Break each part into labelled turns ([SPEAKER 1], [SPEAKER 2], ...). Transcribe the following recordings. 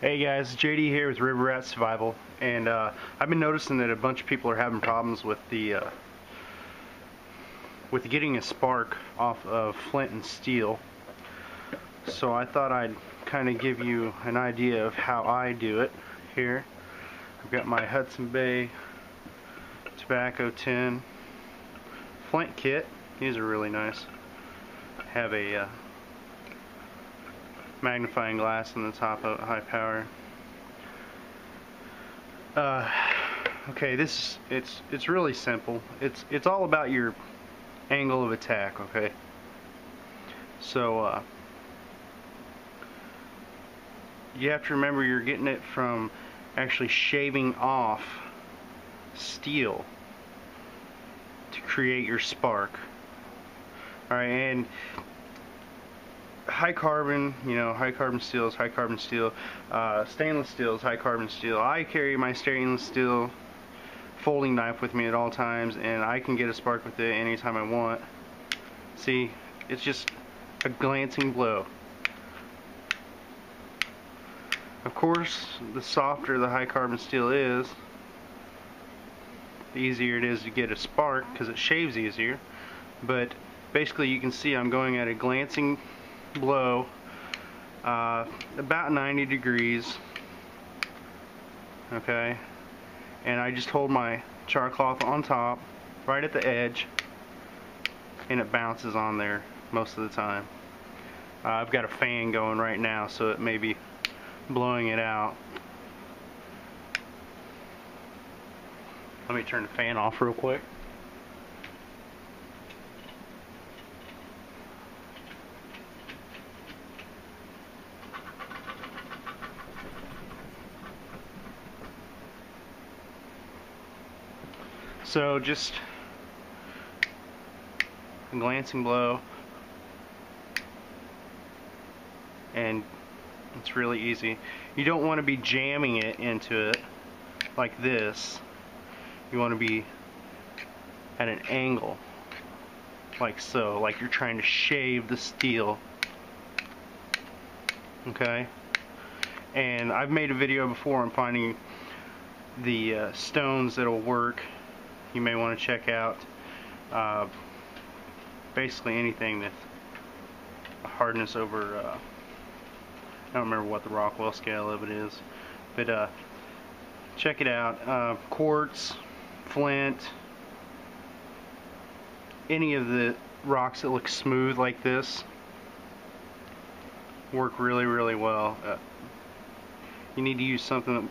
[SPEAKER 1] Hey guys, JD here with River Rat Survival, and uh, I've been noticing that a bunch of people are having problems with the uh, with getting a spark off of flint and steel. So I thought I'd kind of give you an idea of how I do it here. I've got my Hudson Bay tobacco tin flint kit. These are really nice. Have a uh, magnifying glass on the top of high power. Uh, okay, this it's it's really simple. It's it's all about your angle of attack. Okay, so uh, you have to remember you're getting it from actually shaving off steel to create your spark. Alright, and high carbon, you know, high carbon steel is high carbon steel. Uh, stainless steel is high carbon steel. I carry my stainless steel folding knife with me at all times and I can get a spark with it anytime I want. See, it's just a glancing blow. Of course, the softer the high carbon steel is, the easier it is to get a spark because it shaves easier. But basically you can see I'm going at a glancing blow uh, about 90 degrees okay? And I just hold my char cloth on top right at the edge and it bounces on there most of the time. Uh, I've got a fan going right now so it may be blowing it out. Let me turn the fan off real quick So just a glancing blow and it's really easy. You don't want to be jamming it into it like this. You want to be at an angle like so, like you're trying to shave the steel. Okay? And I've made a video before on finding the uh, stones that'll work you may want to check out uh, basically anything that hardness over uh, I don't remember what the Rockwell scale of it is but uh, check it out. Uh, quartz flint any of the rocks that look smooth like this work really really well. Uh, you need to use something that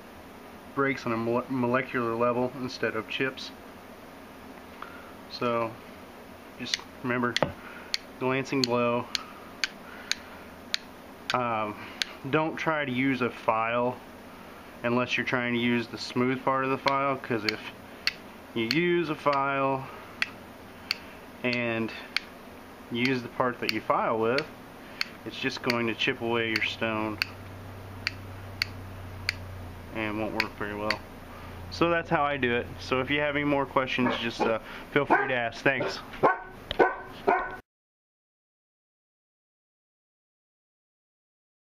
[SPEAKER 1] breaks on a molecular level instead of chips so just remember glancing blow. Um, don't try to use a file unless you're trying to use the smooth part of the file because if you use a file and use the part that you file with it's just going to chip away your stone and won't work very well. So that's how I do it. So if you have any more questions, just uh, feel free to ask. Thanks.